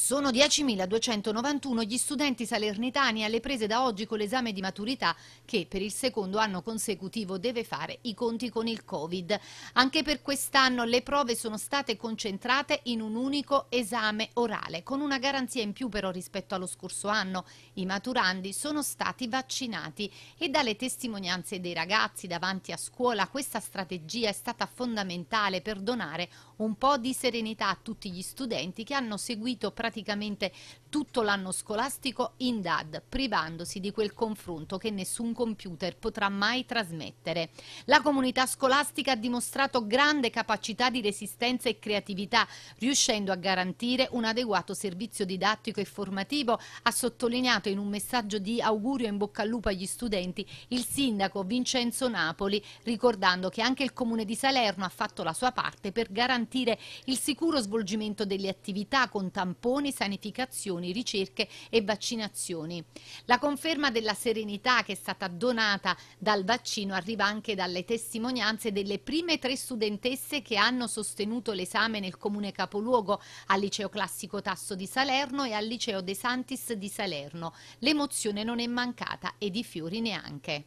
Sono 10.291 gli studenti salernitani alle prese da oggi con l'esame di maturità che per il secondo anno consecutivo deve fare i conti con il Covid. Anche per quest'anno le prove sono state concentrate in un unico esame orale, con una garanzia in più però rispetto allo scorso anno. I maturandi sono stati vaccinati e dalle testimonianze dei ragazzi davanti a scuola questa strategia è stata fondamentale per donare un po' di serenità a tutti gli studenti che hanno seguito praticamente praticamente tutto l'anno scolastico in DAD, privandosi di quel confronto che nessun computer potrà mai trasmettere. La comunità scolastica ha dimostrato grande capacità di resistenza e creatività, riuscendo a garantire un adeguato servizio didattico e formativo, ha sottolineato in un messaggio di augurio in bocca al lupo agli studenti il sindaco Vincenzo Napoli, ricordando che anche il comune di Salerno ha fatto la sua parte per garantire il sicuro svolgimento delle attività con tamponi tamponi, sanificazioni, ricerche e vaccinazioni. La conferma della serenità che è stata donata dal vaccino arriva anche dalle testimonianze delle prime tre studentesse che hanno sostenuto l'esame nel comune capoluogo al liceo classico Tasso di Salerno e al liceo De Santis di Salerno. L'emozione non è mancata ed i fiori neanche.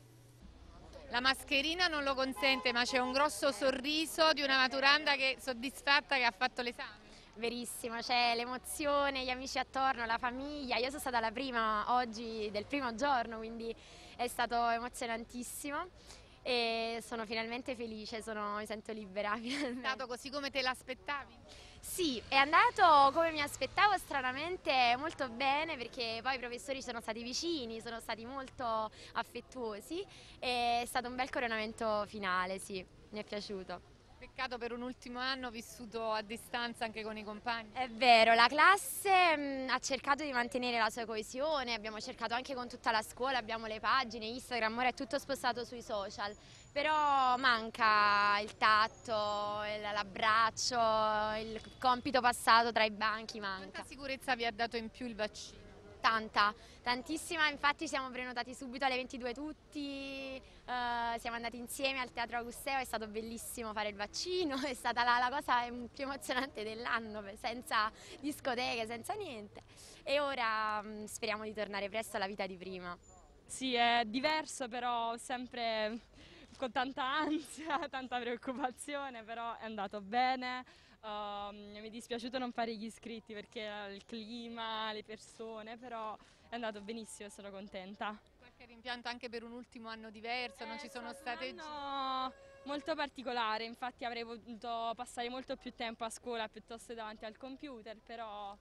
La mascherina non lo consente, ma c'è un grosso sorriso di una maturanda che soddisfatta che ha fatto l'esame. Verissimo, c'è l'emozione, gli amici attorno, la famiglia. Io sono stata la prima oggi del primo giorno, quindi è stato emozionantissimo e sono finalmente felice, sono, mi sento libera. È andato così come te l'aspettavi? Sì, è andato come mi aspettavo stranamente molto bene perché poi i professori sono stati vicini, sono stati molto affettuosi e è stato un bel coronamento finale, sì, mi è piaciuto. Peccato per un ultimo anno vissuto a distanza anche con i compagni. È vero, la classe mh, ha cercato di mantenere la sua coesione, abbiamo cercato anche con tutta la scuola, abbiamo le pagine, Instagram, ora è tutto spostato sui social, però manca il tatto, l'abbraccio, il compito passato tra i banchi, manca. Quanta sicurezza vi ha dato in più il vaccino? Tanta, tantissima, infatti siamo prenotati subito alle 22 tutti, siamo andati insieme al Teatro Augusteo, è stato bellissimo fare il vaccino, è stata la, la cosa più emozionante dell'anno, senza discoteche, senza niente e ora um, speriamo di tornare presto alla vita di prima. Sì, è diverso però sempre con tanta ansia, tanta preoccupazione, però è andato bene. Uh, mi è dispiaciuto non fare gli iscritti perché il clima, le persone, però è andato benissimo sono contenta. Rimpianto anche per un ultimo anno diverso, eh, non ci sono state... No, molto particolare, infatti avrei voluto passare molto più tempo a scuola piuttosto davanti al computer, però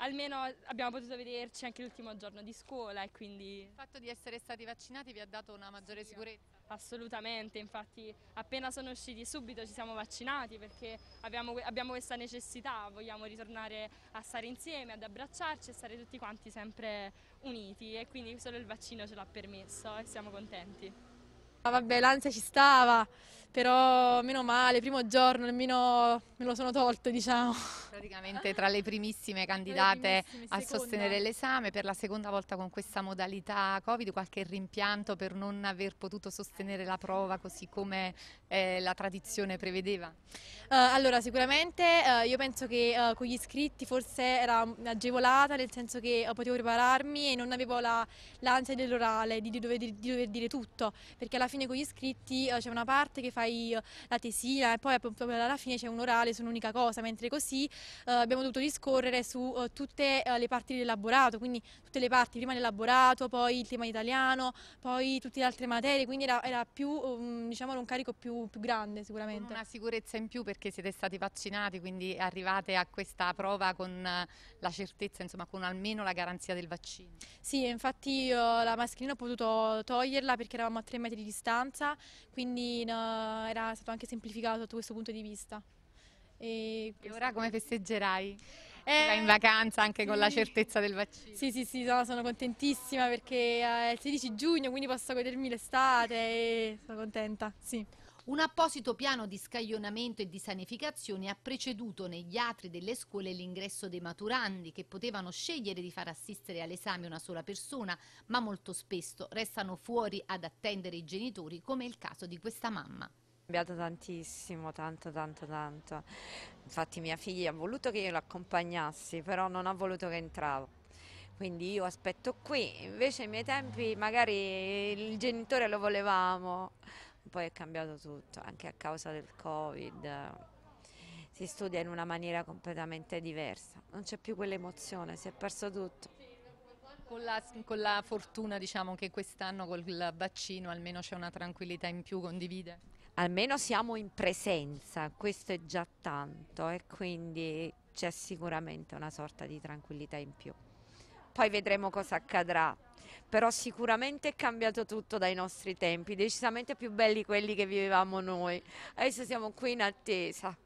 almeno abbiamo potuto vederci anche l'ultimo giorno di scuola e quindi... Il fatto di essere stati vaccinati vi ha dato una maggiore sì, sicurezza? Assolutamente, infatti appena sono usciti subito ci siamo vaccinati perché abbiamo, abbiamo questa necessità, vogliamo ritornare a stare insieme, ad abbracciarci e stare tutti quanti sempre uniti e quindi solo il vaccino ce l'ha permesso e siamo contenti. Ah, vabbè, l'ansia ci stava, però meno male, primo giorno nemmeno me lo sono tolto, diciamo. Praticamente tra le primissime candidate le a sostenere l'esame, per la seconda volta con questa modalità Covid, qualche rimpianto per non aver potuto sostenere la prova così come eh, la tradizione prevedeva? Uh, allora, sicuramente uh, io penso che uh, con gli iscritti forse era agevolata, nel senso che potevo prepararmi e non avevo l'ansia la, dell'orale, di, di, di, dover dire tutto, perché alla fine con gli iscritti c'è una parte che fai la tesina e poi alla fine c'è un orale su un'unica cosa, mentre così abbiamo dovuto discorrere su eh, tutte eh, le parti dell'elaborato, quindi tutte le parti, prima l'elaborato, poi il tema italiano, poi tutte le altre materie, quindi era, era più um, diciamo, un carico più, più grande sicuramente. Con una sicurezza in più perché siete stati vaccinati, quindi arrivate a questa prova con la certezza, insomma con almeno la garanzia del vaccino. Sì, infatti io la mascherina ho potuto toglierla perché eravamo a tre metri di distanza, quindi era stato anche semplificato da questo punto di vista. E, e ora come festeggerai? Eh, in vacanza anche sì. con la certezza del vaccino? Sì, sì, sì, no, sono contentissima perché è il 16 giugno, quindi posso godermi l'estate e sono contenta, sì. Un apposito piano di scaglionamento e di sanificazione ha preceduto negli atri delle scuole l'ingresso dei maturandi che potevano scegliere di far assistere all'esame una sola persona, ma molto spesso restano fuori ad attendere i genitori come è il caso di questa mamma. Cambiato tantissimo, tanto, tanto, tanto. Infatti mia figlia ha voluto che io l'accompagnassi, però non ha voluto che entravo. Quindi io aspetto qui, invece ai miei tempi magari il genitore lo volevamo, poi è cambiato tutto, anche a causa del Covid. Si studia in una maniera completamente diversa, non c'è più quell'emozione, si è perso tutto. Con la, con la fortuna diciamo che quest'anno col vaccino almeno c'è una tranquillità in più, condivide? Almeno siamo in presenza, questo è già tanto e quindi c'è sicuramente una sorta di tranquillità in più. Poi vedremo cosa accadrà, però sicuramente è cambiato tutto dai nostri tempi, decisamente più belli quelli che vivevamo noi. Adesso siamo qui in attesa.